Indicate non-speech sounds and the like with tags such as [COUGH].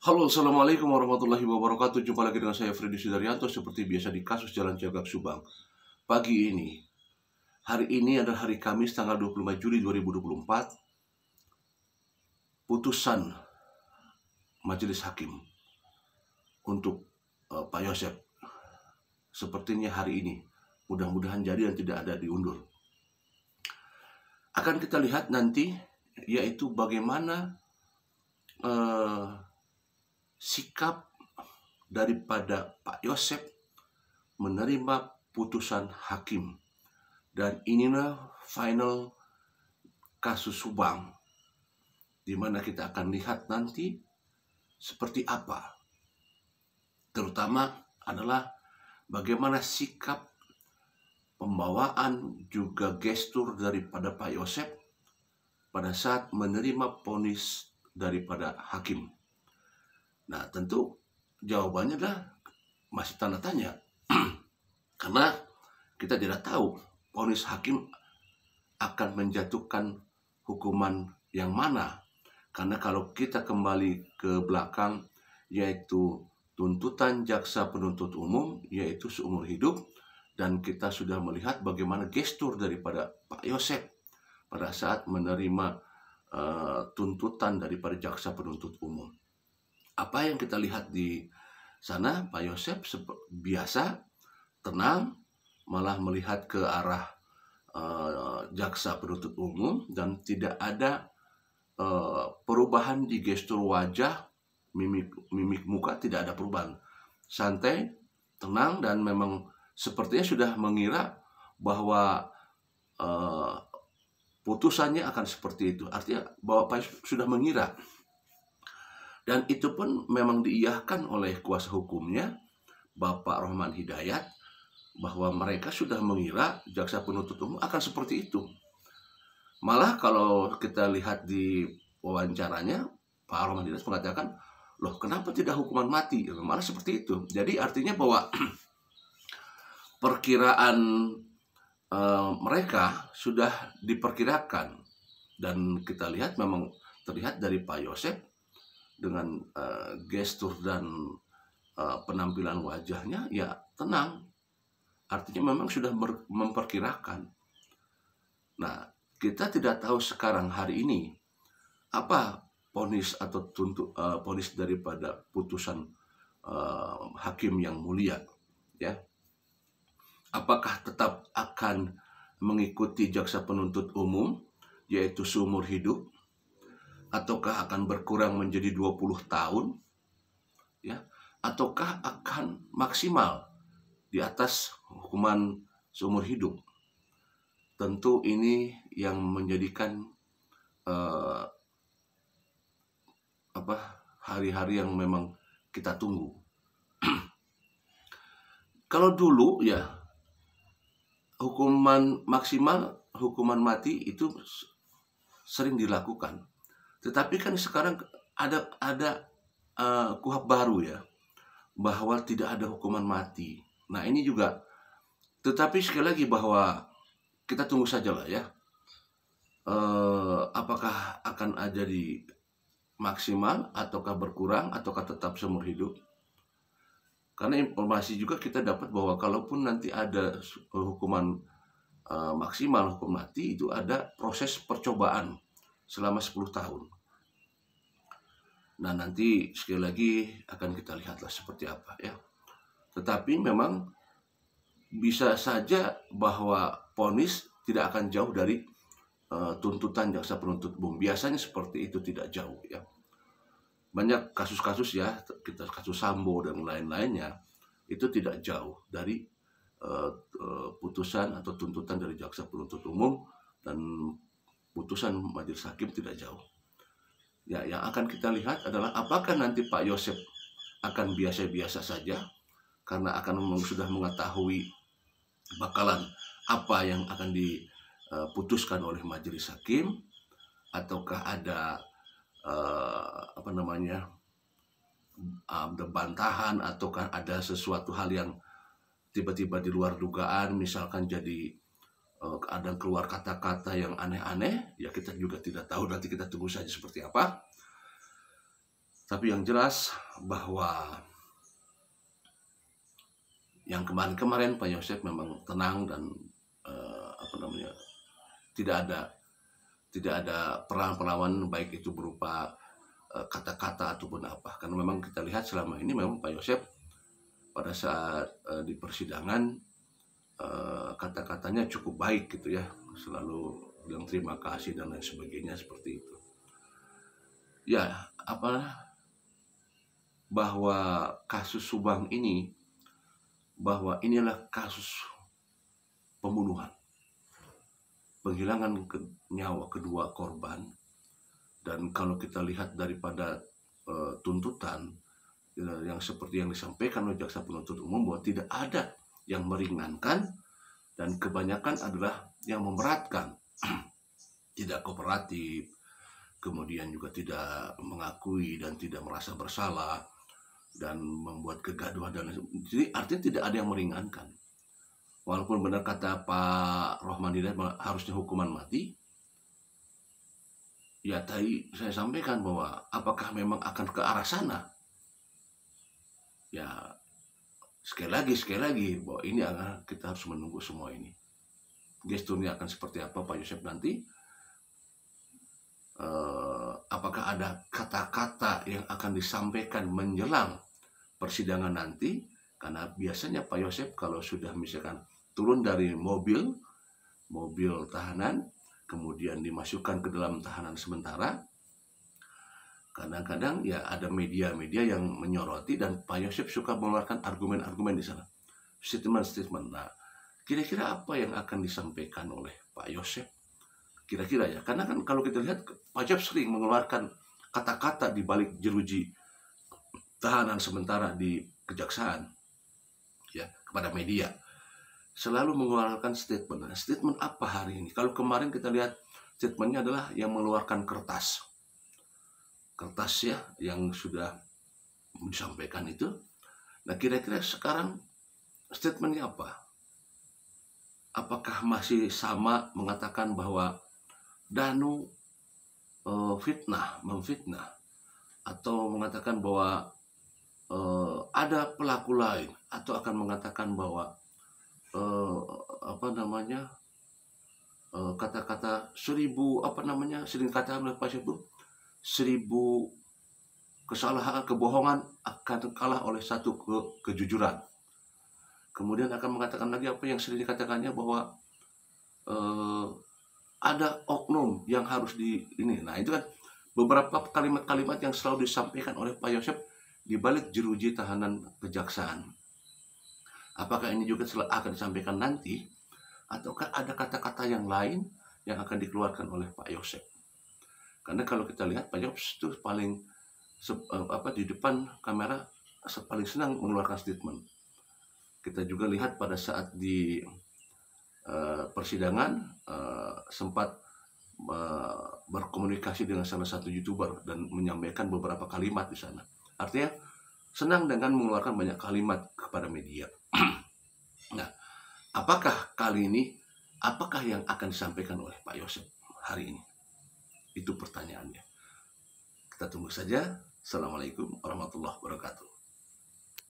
Halo, Assalamualaikum warahmatullahi wabarakatuh. Jumpa lagi dengan saya Freddy Sudaryanto Seperti biasa di kasus Jalan Cagak Subang. Pagi ini Hari ini adalah hari Kamis tanggal 25 Juli 2024 Putusan Majelis Hakim Untuk uh, Pak Yosep. Sepertinya hari ini Mudah-mudahan jadi dan tidak ada diundur. Akan kita lihat nanti Yaitu bagaimana uh, sikap daripada Pak Yosep menerima putusan hakim. Dan inilah final kasus Subang di mana kita akan lihat nanti seperti apa. Terutama adalah bagaimana sikap pembawaan juga gestur daripada Pak Yosep pada saat menerima ponis daripada hakim. Nah, tentu jawabannya adalah masih tanda tanya. [CLEARS THROAT] Karena kita tidak tahu ponis hakim akan menjatuhkan hukuman yang mana. Karena kalau kita kembali ke belakang, yaitu tuntutan jaksa penuntut umum, yaitu seumur hidup, dan kita sudah melihat bagaimana gestur daripada Pak Yosep pada saat menerima uh, tuntutan daripada jaksa penuntut umum apa yang kita lihat di sana Pak Yosep biasa tenang malah melihat ke arah uh, jaksa penuntut umum dan tidak ada uh, perubahan di gestur wajah mimik mimik muka tidak ada perubahan. Santai tenang dan memang sepertinya sudah mengira bahwa uh, putusannya akan seperti itu. Artinya bahwa Pak sudah mengira dan itu pun memang diiyahkan oleh kuasa hukumnya, Bapak Rohman Hidayat, bahwa mereka sudah mengira jaksa penuntut umum akan seperti itu. Malah kalau kita lihat di wawancaranya, Pak Rohman Hidayat mengatakan, loh kenapa tidak hukuman mati? Malah seperti itu. Jadi artinya bahwa [CLEARS THROAT] perkiraan uh, mereka sudah diperkirakan dan kita lihat memang terlihat dari Pak Yosep dengan uh, gestur dan uh, penampilan wajahnya ya tenang. Artinya memang sudah memperkirakan. Nah kita tidak tahu sekarang hari ini apa ponis atau tuntut uh, ponis daripada putusan uh, hakim yang mulia ya? Apakah tetap akan mengikuti jaksa penuntut umum yaitu seumur hidup ataukah akan berkurang menjadi 20 tahun? Ya ataukah akan maksimal di atas hukuman seumur hidup? Tentu ini yang menjadikan uh, apa hari-hari yang memang kita tunggu. [CLEARS THROAT] Kalau dulu ya hukuman maksimal hukuman mati itu sering dilakukan tetapi kan sekarang ada ada uh, kuhab baru ya bahwa tidak ada hukuman mati. Nah ini juga, tetapi sekali lagi bahwa kita tunggu saja lah ya. Uh, apakah akan ada di maksimal ataukah berkurang ataukah tetap seumur hidup? Karena informasi juga kita dapat bahwa kalaupun nanti ada hukuman uh, maksimal hukum mati itu ada proses percobaan selama 10 tahun. Nah nanti sekali lagi akan kita lihatlah seperti apa ya. Tetapi memang bisa saja bahwa ponis tidak akan jauh dari uh, tuntutan jaksa penuntut umum. Biasanya seperti itu tidak jauh ya. Banyak kasus-kasus ya, kita kasus Sambo dan lain-lainnya itu tidak jauh dari uh, putusan atau tuntutan dari jaksa penuntut umum putusan majelis hakim tidak jauh. Ya, yang akan kita lihat adalah apakah nanti Pak Yosep akan biasa-biasa saja karena akan sudah mengetahui bakalan apa yang akan diputuskan oleh majelis hakim ataukah ada uh, apa namanya um, bantahan ataukah ada sesuatu hal yang tiba-tiba di luar dugaan misalkan jadi ada keluar kata-kata yang aneh-aneh, ya kita juga tidak tahu nanti kita tunggu saja seperti apa. Tapi yang jelas bahwa yang kemarin-kemarin Pak Yosef memang tenang dan uh, apa namanya tidak ada tidak ada perlawan-perlawan baik itu berupa eh, kata-kata uh, ataupun apa karena memang kita lihat selama ini memang Pak Yosef pada saat uh, di persidangan uh, kata-katanya cukup baik gitu ya. Selalu bilang terima kasih dan lain sebagainya seperti itu. Ya apa bahwa kasus Subang ini bahwa inilah kasus pembunuhan. Penghilangan ke, nyawa kedua korban. Dan kalau kita lihat daripada uh, tuntutan uh, yang seperti yang disampaikan oleh jaksa penuntut umum bahwa tidak ada yang meringankan dan kebanyakan adalah yang memberatkan. [CLEARS THROAT] Tidak kooperatif kemudian juga tidak mengakui dan tidak merasa bersalah dan membuat kegaduhan dan jadi artinya tidak ada yang meringankan. Walaupun benar kata Pak Rohman Hidayat harusnya hukuman mati ya tadi saya sampaikan bahwa apakah memang akan ke arah sana? Ya sekali lagi sekali lagi bahwa ini akan kita harus menunggu semua ini gesturnya akan seperti apa Pak Yosef nanti uh, apakah ada kata-kata yang akan disampaikan menjelang persidangan nanti karena biasanya Pak Yosef kalau sudah misalkan turun dari mobil, mobil tahanan, kemudian dimasukkan ke dalam tahanan sementara. Kadang-kadang ya ada media-media yang menyoroti dan Pak Yosef suka mengeluarkan argumen-argumen di sana. Statement-statement. Nah, kira-kira apa yang akan disampaikan oleh Pak Yosef? Kira-kira ya, karena kan kalau kita lihat Pak Yosef sering mengeluarkan kata-kata di balik jeruji tahanan sementara di kejaksaan ya kepada media selalu mengeluarkan statement. Nah, statement apa hari ini? Kalau kemarin kita lihat statementnya adalah yang mengeluarkan kertas. Kertas ya yang sudah disampaikan itu. Nah kira-kira sekarang statementnya apa? Apakah masih sama mengatakan bahwa Danu uh, fitnah, memfitnah, atau mengatakan bahwa uh, ada pelaku lain, atau akan mengatakan bahwa uh, apa namanya kata-kata seribu apa namanya sering kata oleh Pak itu seribu kesalahan kebohongan akan kalah oleh satu ke, kejujuran. Kemudian akan mengatakan lagi apa yang sering dikatakannya bahwa uh, ada oknum yang harus di ini. Nah itu kan beberapa kalimat-kalimat yang selalu disampaikan oleh Pak Yosef di balik jeruji tahanan kejaksaan. Apakah ini juga akan disampaikan nanti ataukah ada kata-kata yang lain yang akan dikeluarkan oleh Pak Yosef? Karena kalau kita lihat Pak Yosef itu paling eh, apa di depan kamera paling senang mengeluarkan statement. Kita juga lihat pada saat di uh, persidangan uh, sempat uh, berkomunikasi dengan salah satu youtuber dan menyampaikan beberapa kalimat di sana. Artinya senang dengan mengeluarkan banyak kalimat kepada media. [CLEARS THROAT] nah, apakah kali ini, apakah yang akan disampaikan oleh Pak Yosef hari ini? Itu pertanyaannya. Kita tunggu saja. Assalamualaikum warahmatullahi wabarakatuh.